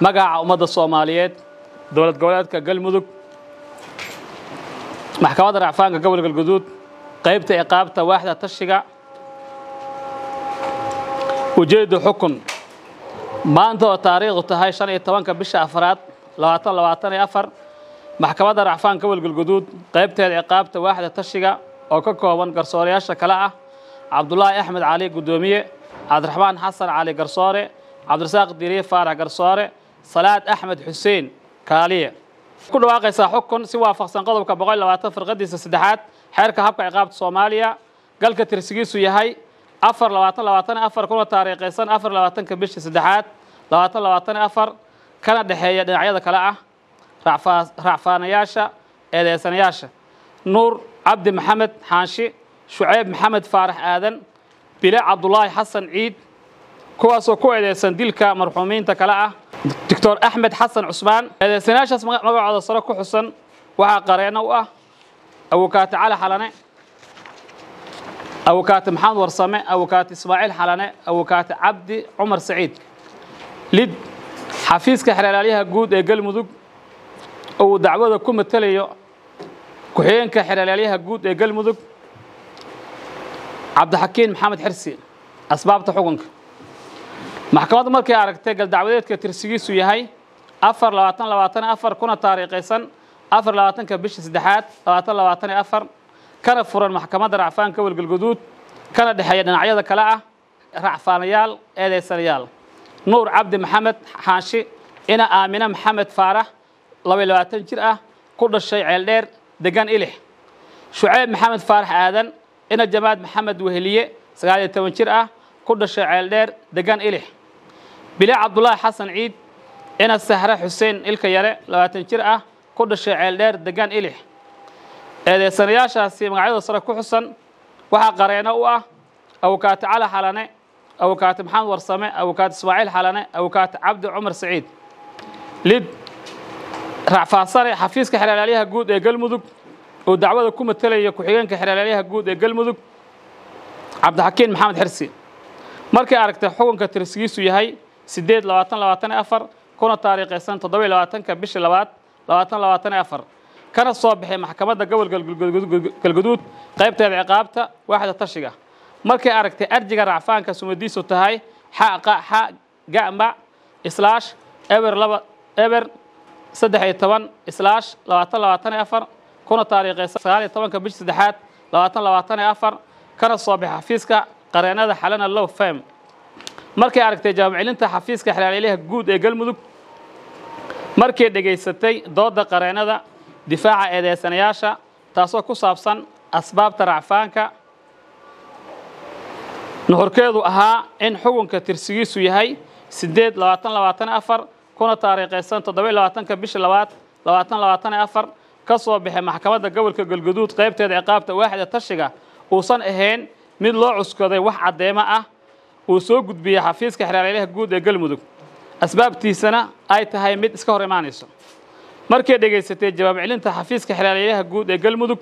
magaca ummadda soomaaliyeed dowlad goboleedka galmudug maxkamadda racfaanka gobolka galguduud qaybta iqaabta waaxda tashiga ujeeddu xukun. Maanta oo taariikhdu tahay shan iyo tobanka bisha afraad labaatan labaatan iyo afar maxkamadda racfaanka gobolka galguduud qaybteeda iqaabta waaxda tashiga oo ka kooban garsoorayaasha kale ah cabdulaahi axmed cali guddoomiye cabdiraxmaan xasan cali garsoore cabdirasaaq diriye faarax garsoore salaad axmed xuseen kaaliye. Ku dhawaaqaysaa xukun si waafaqsan qodobka boqol labaatan firqadiisa saddexaad xeerka habka ciqaabta soomaaliya galka tirsigiisu yahay afar labaatan labaatan afar kuna taariikhaysan afar labaatanka bisha saddexaad labaatan labaatan afar kana dhexeeya dhinacyada kale ah racfaanayaasha eedeysanayaasha. Nuur cabdi maxamed xaanshi shuceyb maxamed faarax aadan bile cabdulaahi xasan ciid kuwaasoo ku eedeysan dilka marxuumiinta kale ah doctor axmed xasan cusmaan eedeysanayaashaas magacooda sare ku xusan. Waxaa qareeno u ah abukaati cali xalane abukaati maxamed warsame abukaati ismaaciil xalane abukaati cabdi cumar saciid. Lid xafiiska xeelaalyaha guud ee galmudug oo uu dacwada ku matelayo ku-xigeenka xeelaalyaha guud ee galmudug cabdixakiin maxamed xirsi asbaabta xukunka maxkamaddu markay aragtay galdacwadeedka tirsigiisu yahay afar labaatan labaatan afar kuna taariikhaysan afar labaatanka bisha saddexaad labaatan labaatan iyo afar kana furan maxkamadda racfaanka gobol galguduud kana dhexeeya dhinacyada kale ah racfaanayaal eedeysanayaal. Nuur cabdi maxamed xaanshi ina aamine maxamed faarax labaiy labaatan jir ah ku dhashay ceeldheer degan ilix. Shuceyb maxamed faarax aadan ina jamaad maxamed weheliye sagaal iyo toban jir ah ku dhashay ceeldheer degan ilix bile cabdulaahi xasan ciid ina sahre xuseen ilka yare labaatan jir ah ku dhashay ceeldheer degan ilix eedeysanayaashaasi magacyada sare ku xusan waxaa qareeno u ah abukaati cali xalane abukaati maxamed warsame abukaati ismaaciil xalane abukaati cabdi cumar saciid. Lid racfaasane xafiiska xeelaalyaha guud ee galmudug oo dacwada ku matalaya ku-xigeenka xeelaalyaha guud ee galmudug cabdixakiin maxamed xirsi markay aragtay xukunka tirsigiisu yahay siddeed labaatan labaatan iyo afar kuna taariikhaysan toddoba labaatanka bishii labaad labaatan labaatan iyo afar kana soo baxay maxkamadda gobolka galguduud qaybteeda ciqaabta waaxda tashiga markay aragtay arjiga racfaanka sumadiisu tahay xaqa xa gama islaash eber laba eber saddex iyo toban islaash labaatan labaatan iyo afar kuna taariikhaysan sagaal iyo tobanka bishi saddexaad labaatan labaatan iyo afar kana soo baxay xafiiska qareenada xalana low fem markay aragtay jawaab celinta xafiiska xelaalyaha guud ee galmudug. Markay dhegaysatay dooda qareenada difaaca eedeysanayaasha taasoo ku saabsan asbaabta racfaanka. Nuxurkeedu ahaa in xukunka tirsigiisu yahay siddeed labaatan labaatan afar kuna taariikhaysan toddoba iyo labaatanka bisha labaad labaatan labaatan afar ka soo baxay maxkamadda gobolka galguduud qaybteeda ciqaabta waaxda tashiga uusan ahayn mid loo cuskaday wax caddeemo ah uu soo gudbiyey xafiiska xelaalyaha guud ee galmudug. Asbaabtiisana ay tahay mid iska hor imaanayso. Markay dhegaysatay jawaab celinta xafiiska xelaalyaha guud ee galmudug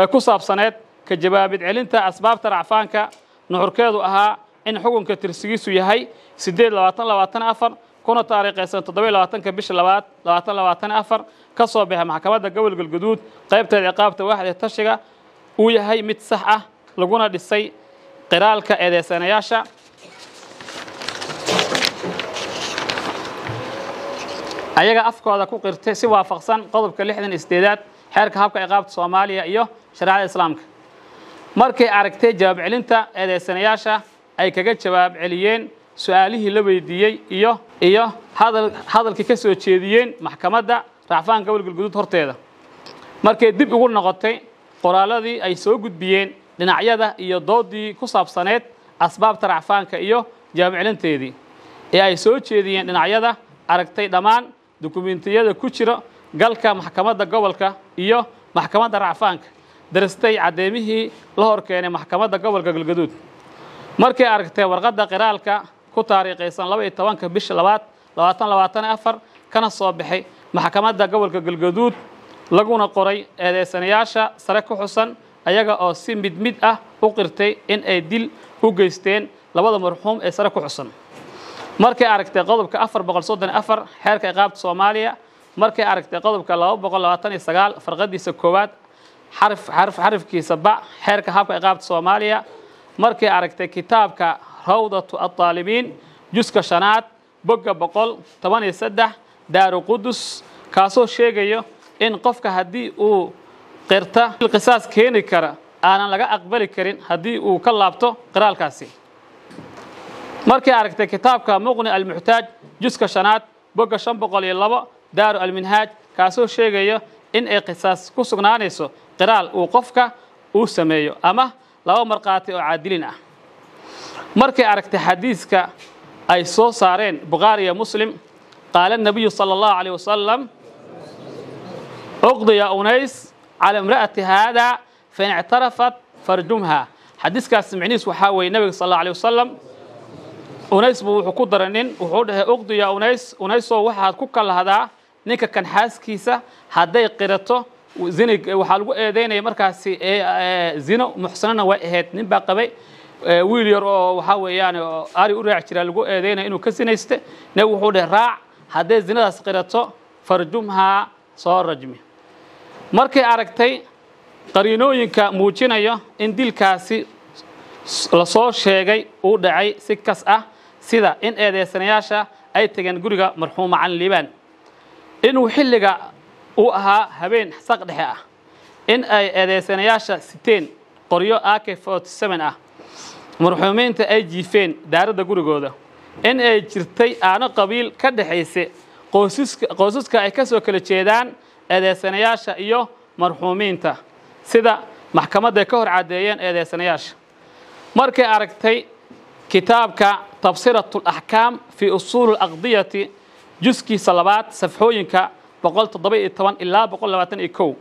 ee ku saabsaneed ka jawaabid celinta asbaabta racfaanka nuxurkeedu ahaa in xukunka tirsigiisu yahay siddeed labaatan labaatan afar kuna taariikhaysan toddoba iyo labaatanka bisha labaad labaatan labaatan afar ka soo baxay maxkamadda gobol galguduud qaybteeda ciqaabta waaxda tashiga uu yahay mid sax ah laguna dhisay qiraalka eedeysanayaasha ayaga afkooda ku qirtay si waafaqsan qodobka lixdan iyo sideedaad xeerka habka ciqaabta soomaaliya iyo shareecada islaamka. Markay aragtay jawaab celinta eedeysanayaasha ay kaga jawaab celiyeen su'aalihii la weydiiyey iyo iyo hadal hadalkii ka soo jeediyeen maxkamadda racfaanka gobol galguduud horteeda. Markay dib ugu noqotay qoraaladii ay soo gudbiyeen dhinacyada iyo doodii ku saabsaneed asbaabta racfaanka iyo jawaab celinteedii ee ay soo jeediyeen dhinacyada aragtay dhammaan dukumentiyada ku jira galka maxkamadda gobolka iyo maxkamadda racfaanka darastay caddeemihii la hor keenay maxkamadda gobolka galgaduud. Markay aragtay warqadda qiraalka ku taariikhaysan laba iyo tobanka bisha labaad labaatan labaatan afar kana soo baxay maxkamadda gobolka galgaduud laguna qoray eedeysanayaasha sare ku xusan ayaga oo si mid mid ah u qirtay in ay dil u geysteen labada marxuum ee sare ku xusan. Markay aragtay qodobka afar boqol soddon iyo afar xeerka iqaabta soomaaliya. Markay aragtay qodobka laba boqol labaatan iyo sagaal farqadiisa koowaad xarifkiisa ba xeerka habka iqaabta soomaaliya. Markay aragtay kitaabka rawdatu aطaalibiin juska shanaad bogga boqol toban iyo saddex daaru qudus kaasoo sheegayo in qofka haddii uu qirta qisaas keeni kara aanan laga aqbali karin haddii uu ka laabto qiraalkaasi. Markay aragtay kitaabka muqni almuxtaaj juska shanaad bogga shan boqol iyo labo daaru alminhaaj kaasoo sheegayo in ay qisaas ku sugnaanayso qiraal uu qofka uu sameeyo ama laba markhaati oo caadilin ah. Markay aragtay xadiiska ay soo saareen bukhaari iyo muslim qaala nabiyu sala allahu calayh wasalam uqdiya unays cala imra'ati haada fain ictarafat farjumha xadiiskaas micnihiis waxaa weeye nabiga sal allahu alayh wasalam unays buu wuxuu ku daray nin wuxuu dhahay uqdiya unays unaysoo waxaad ku kalahdaa ninka kan xaaskiisa hadday qirato zini waxaa lagu eedeynaya markaasi zino muxsanana way ahayd nin baa qabay wiil yar oo waxaa weeyaan ari u raaci jiraa lagu eedeynaya inuu ka sinayste nebigu wuxuu dhahay raac hadday zinadaas qirato farjumhaa soo rajmi markay aragtay qariinooyinka muujinayo in dilkaasi la soo sheegay uu dhacay si kas ah sida in eedeysanayaasha ay tegeen guriga marxuuma can liibaan. Inuu xilliga uu ahaa habeen saq dhexe ah. In ay eedeysanayaasha siteen qoryo ak ah. Marxuumiinta ay jiifeen daaradda gurigooda. In ay jirtay aano qabiil ka dhexaysa qoysaska ay ka soo kala jeedaan eedeysanayaasha iyo marxuumiinta. Sida maxkamadda ay ka hor caddeeyeen eedeysanayaasha. Markay aragtay kitaabka tabsirat alaxkaam fii usuuli alaqdiyati juskiisa labaad safxooyinka boqol toddoba iyo toban ilaa boqol labaatan iyo kow.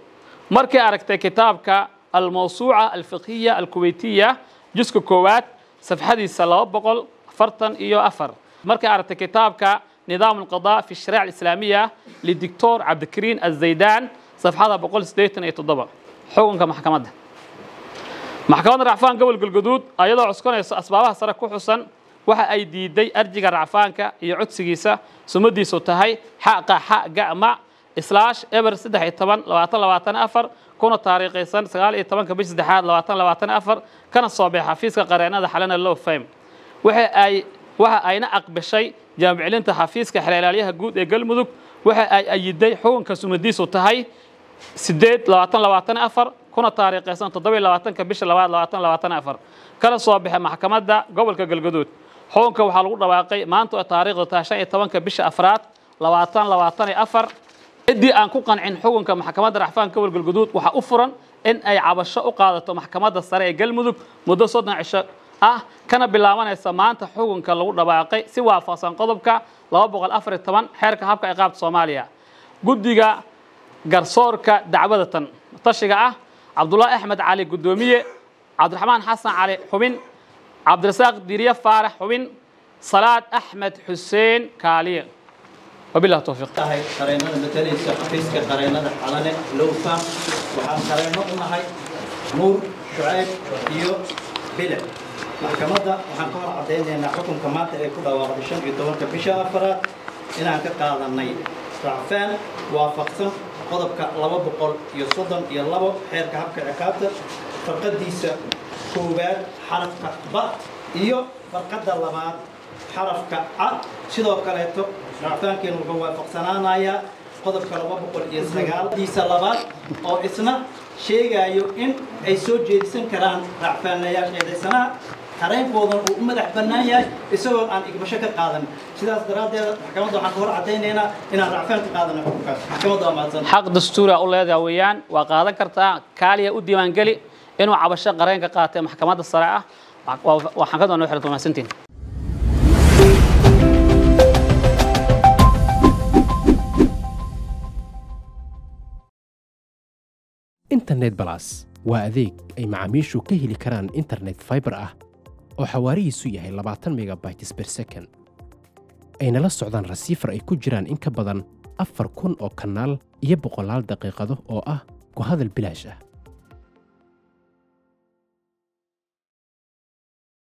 Markay aragtay kitaabka almawsuuca alfiqhiya alkuweytiya juska koowaad safxadiisa laba boqol afartan iyo afar. Markay aragtay kitaabka nidaam alqadaa fi shariica alislaamiya lidictor cabdikariin azaydaan safxada xukunka maxkamadda. Maxkamadda racfaan gobol galguduud ayadoo cuskanayso asbaabaha sare ku xusan waxa ay diiday arjiga racfaanka iyo codsigiisa sumadiisu tahay xaqa xa gama islaash eber saddex iyo toban labaatan labaatan afar kuna taariikhaysan sagaal iyo tobanka bish saddexaad labaatan labaatan afar kana soo baxay xafiiska qareenada xalana low fame waxa ay waxa ayna aqbashay جامع علنت حافيز كحلال عليها جود أقل مذك وح أي أي داي حون كسمديس وتهاي سديت لواتن لواتن أفر كنا طارق قيسان تضوي لواتن كبش لوات لواتن لواتن أفر كلا صباح محكمة دا قبل كقل جدود حون كوحال غور لواقي ما أنتوا طارق وتهاشان يتوان كبش أفراد لواتن لواتن أفر إدي أنكو كان عن حون كمحكمة دا رحفان قبل كقل جدود وح أفرن إن أي عبشة أقعدت محكمة دا صار أقل مذك مدة صدنا ah kana bilaabanaysa maanta xukunka lagu dhawaaqay si waafaqsan qodobka xeerka habka ciqaabta soomaaliya. Guddiga garsoorka dacwada tan. Tashiga ah cabdullaahi axmed cali guddoomiye cabdiraxmaan xasan cali xubin cabdirasaaq diiriye faarax xubin salaad axmed xuseen kaaliye. Wabilah towfiiq tahay qareennada matalaysa xafiiska qareennada xalane lowfam waxaan qareenno u nahay nuur shucayb iyo bilic maxkamadda waxaan ka hor caddaynaynaa xukunka maanta ee ku dhawaaqday shan iyo tobanka bisha afaraad. Inaan ka qaadanay racfaan waafaqsan qodobka laba boqol iyo soddon iyo labo xeerka habka ciqaabta farqadiisa koowaad xarafka ba iyo farqadda labaad xarafka cad sidoo kaleeto racfaankeenu wuxuu waafaqsanaanayaa qodobka laba boqol iyo sagaaldiisa labaad oo isna sheegayo in ay soo jeedisan karaan racfaanayaasha eedaysanaha كريم فوضن وأمد أحبنا يا يسوع عن مشكلة قادم سيداس دراد يا كم ضع عتين هنا هنا رعفان قادم كم ضع مازن حق دستورة أولاد اويان ويان وقاعد كرتا كالي أودي من قلي إنه عبشة قرين كقاتم محكمة الصراعة وحقد أنه يحرق ما سنتين إنترنت بلاس وأذيك أي معاميشو كهي لكران إنترنت فايبر أه oo xawaarihiisu yahay labaatan megabytes per second. Ayna la socdaan rasiifar ay ku jiraan in ka badan afar kun oo kanaal iyo boqolaal daqiiqado oo ah ku hadal bilaash ah